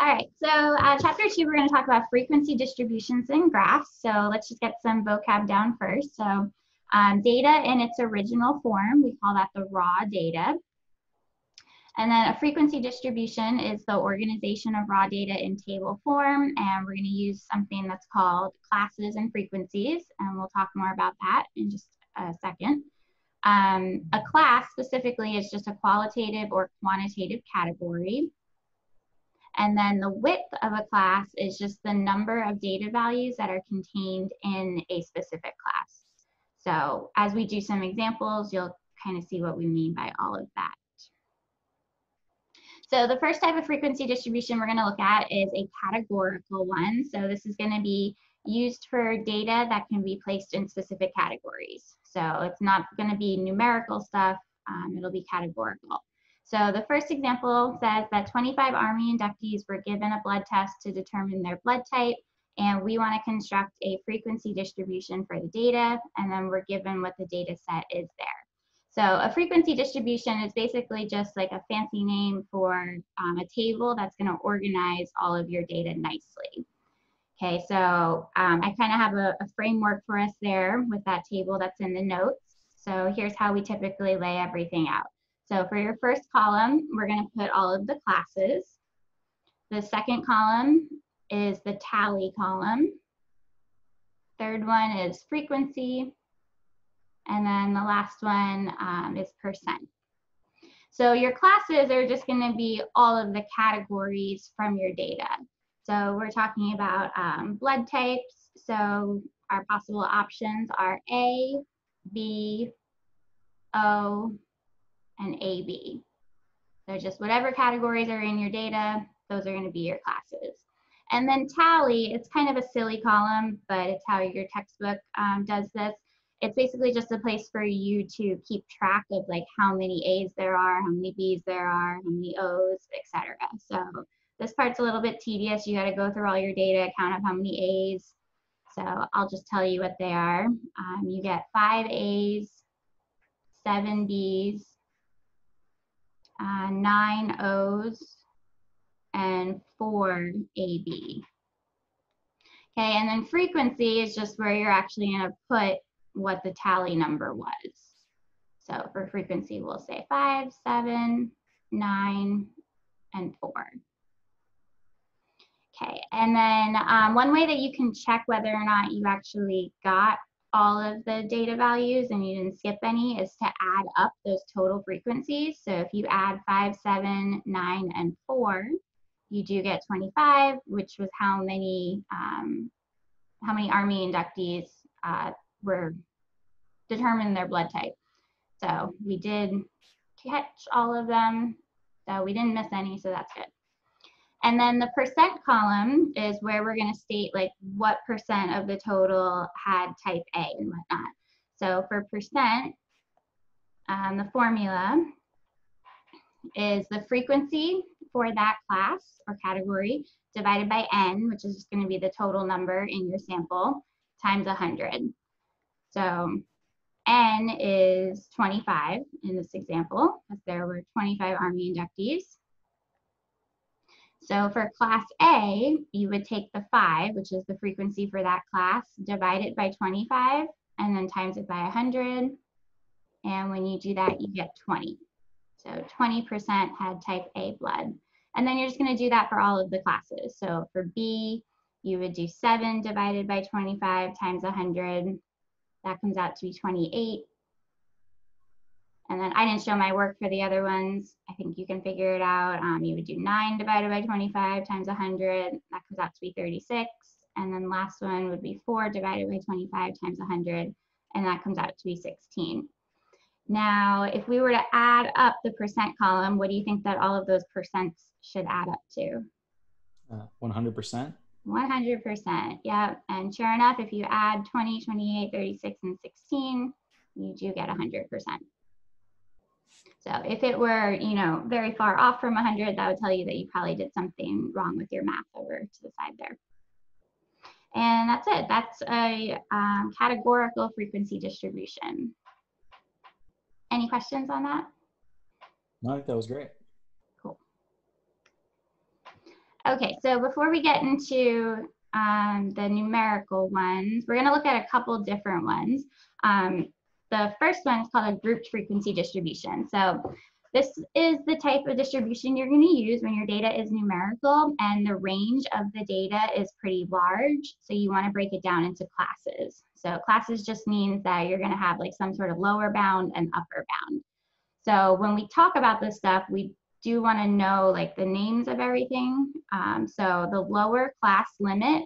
All right, so uh, chapter two, we're gonna talk about frequency distributions and graphs. So let's just get some vocab down first. So um, data in its original form, we call that the raw data. And then a frequency distribution is the organization of raw data in table form. And we're gonna use something that's called classes and frequencies. And we'll talk more about that in just a second. Um, a class specifically is just a qualitative or quantitative category. And then the width of a class is just the number of data values that are contained in a specific class. So as we do some examples, you'll kind of see what we mean by all of that. So the first type of frequency distribution we're going to look at is a categorical one. So this is going to be used for data that can be placed in specific categories. So it's not going to be numerical stuff, um, it'll be categorical. So the first example says that 25 Army inductees were given a blood test to determine their blood type, and we want to construct a frequency distribution for the data, and then we're given what the data set is there. So a frequency distribution is basically just like a fancy name for um, a table that's going to organize all of your data nicely. Okay, so um, I kind of have a, a, framework for us there with that table that's in the notes. So here's how we typically lay everything out. So for your first column, we're going to put all of the classes. The second column is the tally column. Third one is frequency. And then the last one um, is percent. So your classes are just going to be all of the categories from your data. So we're talking about um, blood types. So our possible options are A, B, O, and AB. So just whatever categories are in your data, those are going to be your classes. And then tally, it's kind of a silly column, but it's how your textbook um, does this it's basically just a place for you to keep track of like how many A's there are, how many B's there are, how many O's, etc. So this part's a little bit tedious. You got to go through all your data, count up how many A's. So I'll just tell you what they are. Um, you get five A's, seven B's, uh, nine O's, and four AB. Okay, and then frequency is just where you're actually to put what the tally number was. So for frequency, we'll say five, seven, nine, and four. Okay, and then um, one way that you can check whether or not you actually got all of the data values and you didn't skip any is to add up those total frequencies. So if you add five, seven, nine, and four, you do get 25, which was how many um, how many Army inductees uh, were determine their blood type. So we did catch all of them. So we didn't miss any, so that's good. And then the percent column is where we're gonna state like what percent of the total had type A and whatnot. So for percent, um, the formula is the frequency for that class or category divided by n, which is just going to be the total number in your sample, times 100. So N is 25 in this example, because there were 25 Army inductees. So for class A, you would take the 5, which is the frequency for that class, divide it by 25, and then times it by 100. And when you do that, you get 20. So 20% had type A blood. And then you're just going to do that for all of the classes. So for B, you would do 7 divided by 25 times 100. That comes out to be 28. And then I didn't show my work for the other ones. I think you can figure it out. Um, you would do 9 divided by 25 times 100. That comes out to be 36. And then last one would be 4 divided by 25 times 100. And that comes out to be 16. Now, if we were to add up the percent column, what do you think that all of those percents should add up to? Uh, 100%. 100%, yep. And sure enough, if you add 20, 28, 36, and 16, you do get 100%. So if it were, you know, very far off from 100, that would tell you that you probably did something wrong with your math over to the side there. And that's it. That's a um, categorical frequency distribution. Any questions on that? No, I think that was great. Cool. Okay, so before we get into um, the numerical ones, we're gonna look at a couple different ones. Um, the first one is called a grouped frequency distribution. So this is the type of distribution you're going to use when your data is numerical and the range of the data is pretty large. So you want to break it down into classes. So classes just means that you're going to have like some sort of lower bound and upper bound. So when we talk about this stuff, we do want to know like the names of everything. Um, so the lower class limit,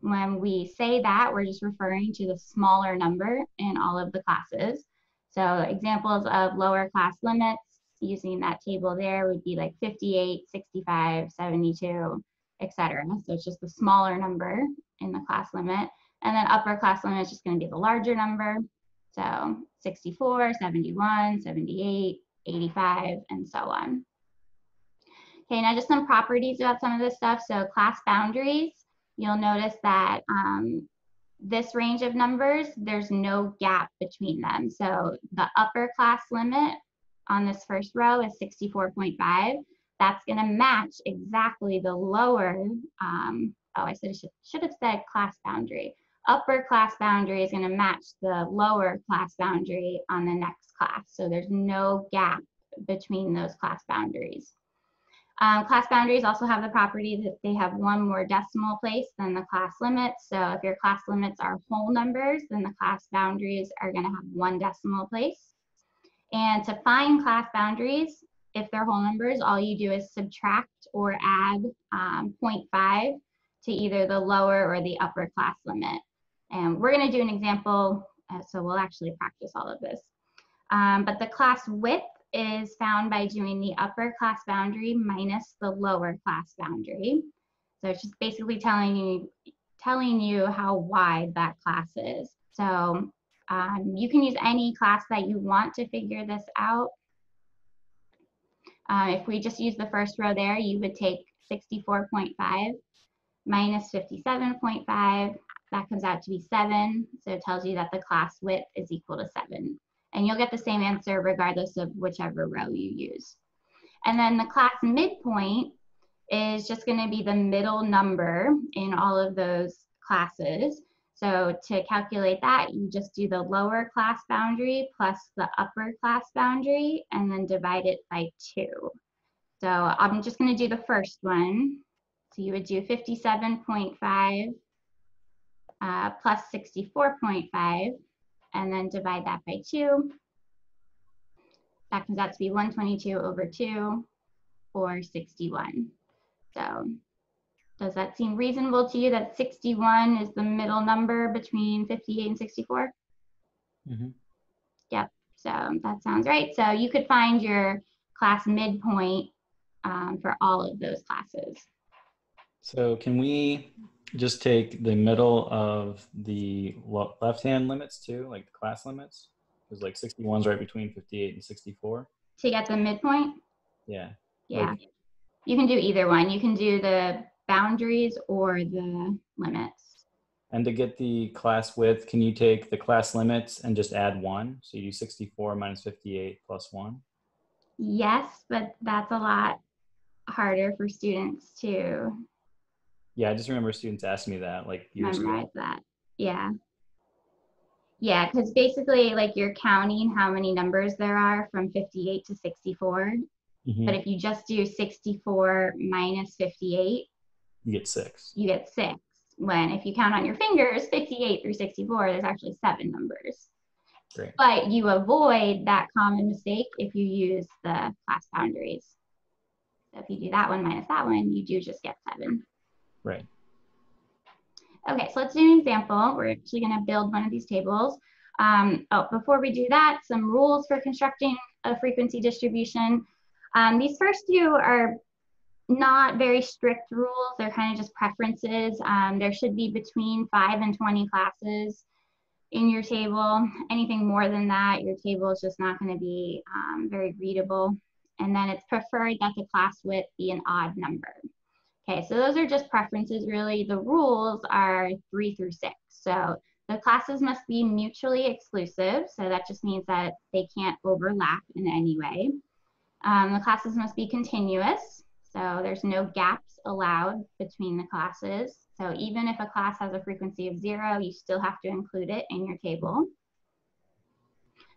when we say that, we're just referring to the smaller number in all of the classes. So examples of lower class limits using that table there would be like 58, 65, 72, etc. So it's just the smaller number in the class limit. And then upper class limit is just going to be the larger number. So 64, 71, 78, 85, and so on. Okay, now just some properties about some of this stuff. So class boundaries, you'll notice that um, this range of numbers, there's no gap between them. So the upper class limit on this first row is 64.5. That's gonna match exactly the lower, um, oh, I should, should have said class boundary. Upper class boundary is gonna match the lower class boundary on the next class. So there's no gap between those class boundaries. Um, class boundaries also have the property that they have one more decimal place than the class limits. So if your class limits are whole numbers, then the class boundaries are gonna have one decimal place. And to find class boundaries, if they're whole numbers, all you do is subtract or add um, 0.5 to either the lower or the upper class limit. And we're gonna do an example, uh, so we'll actually practice all of this. Um, but the class width is found by doing the upper class boundary minus the lower class boundary. So it's just basically telling you, telling you how wide that class is. So um, you can use any class that you want to figure this out. Uh, if we just use the first row there, you would take 64.5 minus 57.5. That comes out to be 7. So it tells you that the class width is equal to 7. And you'll get the same answer regardless of whichever row you use. And then the class midpoint is just going to be the middle number in all of those classes. So to calculate that, you just do the lower class boundary plus the upper class boundary and then divide it by two. So I'm just gonna do the first one. So you would do 57.5 uh, plus 64.5 and then divide that by two. That comes out to be 122 over two or 61. So does that seem reasonable to you that 61 is the middle number between 58 and 64? Mm-hmm. Yep, so that sounds right. So you could find your class midpoint um, for all of those classes. So can we just take the middle of the left-hand limits too, like the class limits? Because like 61 is right between 58 and 64. To get the midpoint? Yeah. Yeah. Like, you can do either one. You can do the boundaries or the limits. And to get the class width, can you take the class limits and just add one? So you do 64 minus 58 plus one? Yes, but that's a lot harder for students to yeah, I just remember students asking me that like years memorize ago. that. Yeah. Yeah, because basically, like you're counting how many numbers there are from 58 to 64. Mm-hmm. But if you just do 64 minus 58, you get six. You get six. When if you count on your fingers, 58 through 64, there's actually seven numbers. Great. But you avoid that common mistake if you use the class boundaries. So if you do that one minus that one, you do just get seven. Right. Okay, so let's do an example. We're actually going to build one of these tables. Um, oh, before we do that, some rules for constructing a frequency distribution. Um, these first two are not very strict rules. They're kind of just preferences. Um, there should be between five and 20 classes in your table. Anything more than that, your table is just not going to be um, very readable. And then it's preferred that the class width be an odd number. Okay, so those are just preferences really. The rules are three through six. So the classes must be mutually exclusive. So that just means that they can't overlap in any way. Um, the classes must be continuous. So there's no gaps allowed between the classes. So even if a class has a frequency of zero, you still have to include it in your table.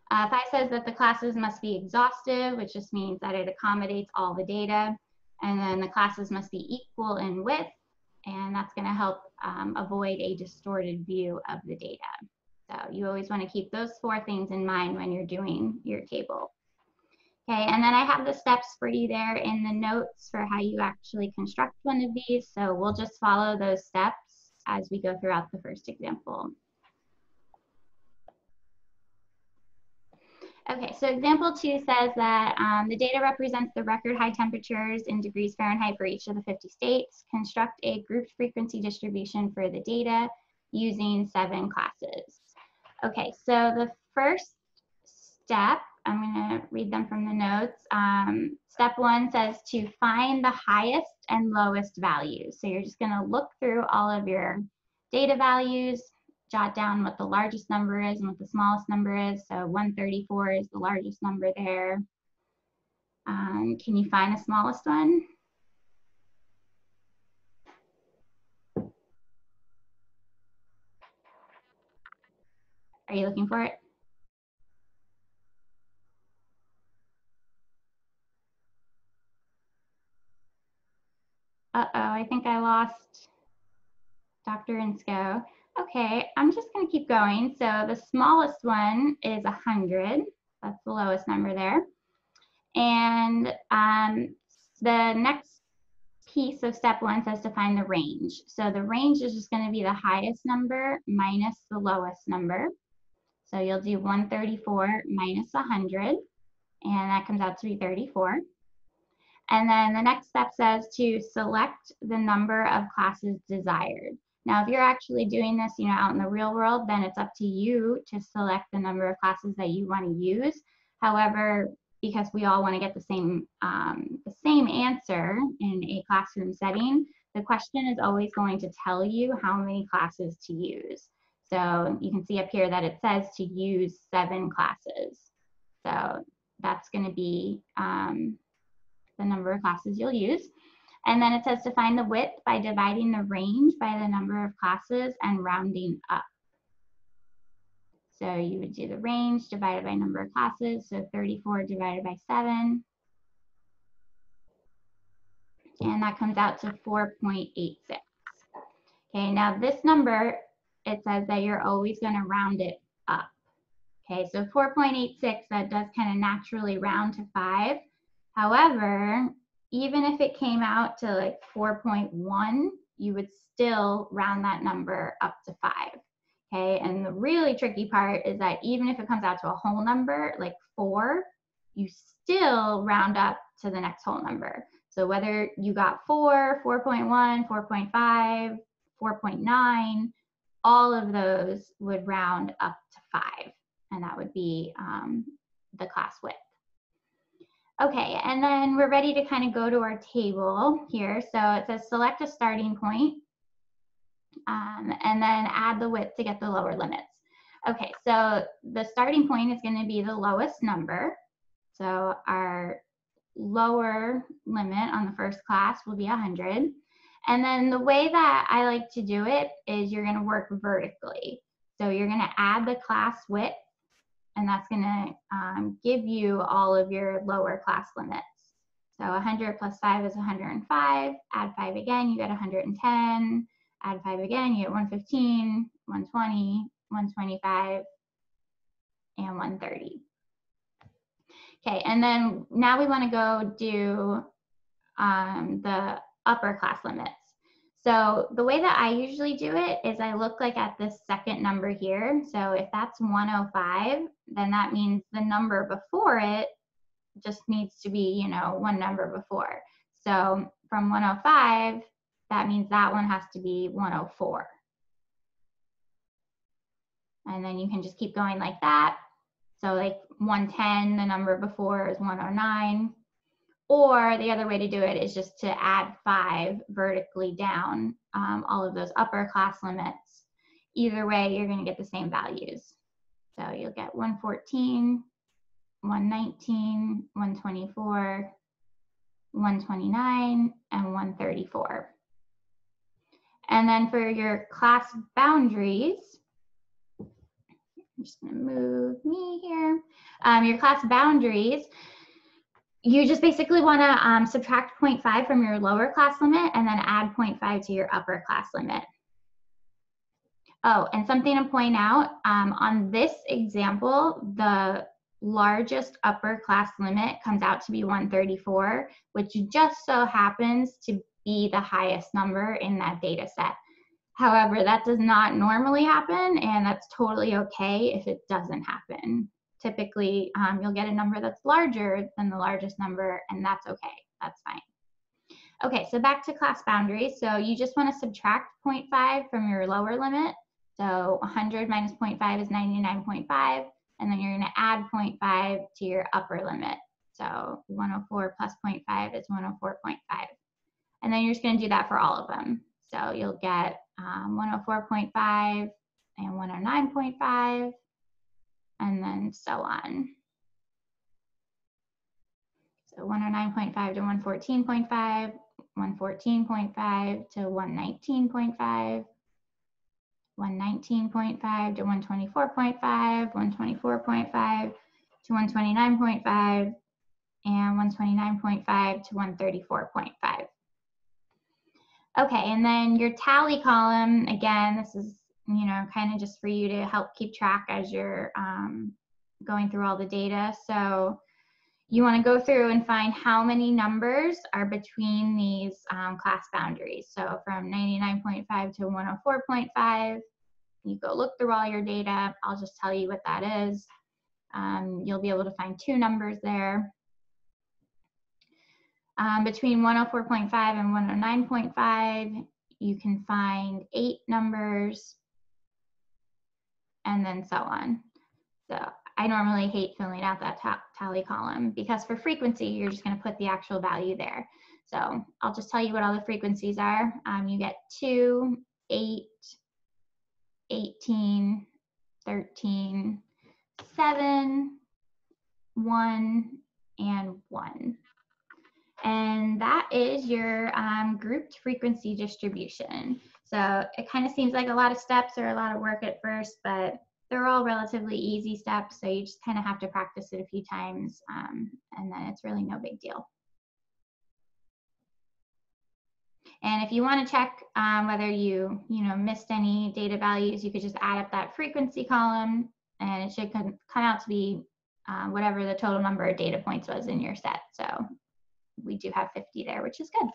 Uh, Phi says that the classes must be exhaustive, which just means that it accommodates all the data. And then the classes must be equal in width, and that's going to help um, avoid a distorted view of the data. So you always want to keep those four things in mind when you're doing your table. Okay, and then I have the steps for you there in the notes for how you actually construct one of these. So we'll just follow those steps as we go throughout the first example. Okay, so example two says that um, the data represents the record high temperatures in degrees Fahrenheit for each of the 50 states. Construct a grouped frequency distribution for the data using seven classes. Okay, so the first step, I'm gonna read them from the notes. Um, step one says to find the highest and lowest values. So you're just gonna look through all of your data values, jot down what the largest number is and what the smallest number is. So 134 is the largest number there. Um, can you find the smallest one? Are you looking for it? Uh-oh, I think I lost Dr. Insko. Okay, I'm just gonna keep going. So the smallest one is 100. That's the lowest number there. And um, the next piece of step one says to find the range. So the range is just gonna be the highest number minus the lowest number. So you'll do 134 minus 100, and that comes out to be 34. And then the next step says to select the number of classes desired. Now, if you're actually doing this, you know, out in the real world, then it's up to you to select the number of classes that you want to use. However, because we all want to get the same um, the same answer in a classroom setting, the question is always going to tell you how many classes to use. So you can see up here that it says to use seven classes. So that's going to be um, the number of classes you'll use. And then it says to find the width by dividing the range by the number of classes and rounding up. So you would do the range divided by number of classes, so 34 divided by 7. And that comes out to 4.86. Okay, now this number, it says that you're always going to round it up. Okay, so 4.86, that does kind of naturally round to 5. However, even if it came out to like 4.1, you would still round that number up to five. Okay, and the really tricky part is that even if it comes out to a whole number, like four, you still round up to the next whole number. So whether you got four, 4.1, 4.5, 4.9, all of those would round up to five, and that would be um, the class width. Okay, and then we're ready to kind of go to our table here. So it says select a starting point, um, and then add the width to get the lower limits. Okay, so the starting point is going to be the lowest number. So our lower limit on the first class will be 100. And then the way that I like to do it is you're going to work vertically. So you're going to add the class width and that's going to um, give you all of your lower class limits. So 100 plus 5 is 105. Add 5 again, you get 110. Add 5 again, you get 115, 120, 125, and 130. Okay, and then now we want to go do um, the upper class limits. So the way that I usually do it is I look like at this second number here. So if that's 105, then that means the number before it just needs to be, you know, one number before. So from 105, that means that one has to be 104. And then you can just keep going like that. So like 110, the number before is 109. Or the other way to do it is just to add five vertically down um, all of those upper class limits. Either way, you're going to get the same values. So you'll get 114, 119, 124, 129, and 134. And then for your class boundaries, I'm just gonna move me here. Um, your class boundaries, you just basically wanna um, subtract 0.5 from your lower class limit and then add 0.5 to your upper class limit. Oh, and something to point out, um, on this example, the largest upper class limit comes out to be 134, which just so happens to be the highest number in that data set. However, that does not normally happen, and that's totally okay if it doesn't happen. Typically, um, you'll get a number that's larger than the largest number, and that's okay. That's fine. Okay, so back to class boundaries. So you just want to subtract 0.5 from your lower limit. So 100 minus 0.5 is 99.5, and then you're going to add 0.5 to your upper limit. So 104 plus 0.5 is 104.5. And then you're just going to do that for all of them. So you'll get um, 104.5 and 109.5, and then so on. So 109.5 to 114.5, 114.5 to 119.5, 119.5 to 124.5, 124.5 to 129.5, and 129.5 to 134.5. Okay, and then your tally column, again, this is, you know, kind of just for you to help keep track as you're um, going through all the data. So you want to go through and find how many numbers are between these um, class boundaries. So from 99.5 to 104.5, you go look through all your data. I'll just tell you what that is. Um, you'll be able to find two numbers there. Um, between 104.5 and 109.5, you can find eight numbers and then so on. So I normally hate filling out that tally column because for frequency, you're just gonna put the actual value there. So I'll just tell you what all the frequencies are. Um, you get two, eight, 18, 13, seven, one, and one. And that is your um, grouped frequency distribution. So it kind of seems like a lot of steps or a lot of work at first, but they're all relatively easy steps. So you just kind of have to practice it a few times um, and then it's really no big deal. And if you want to check um, whether you, you know, missed any data values, you could just add up that frequency column and it should come, out to be um, whatever the total number of data points was in your set. So we do have 50 there, which is good.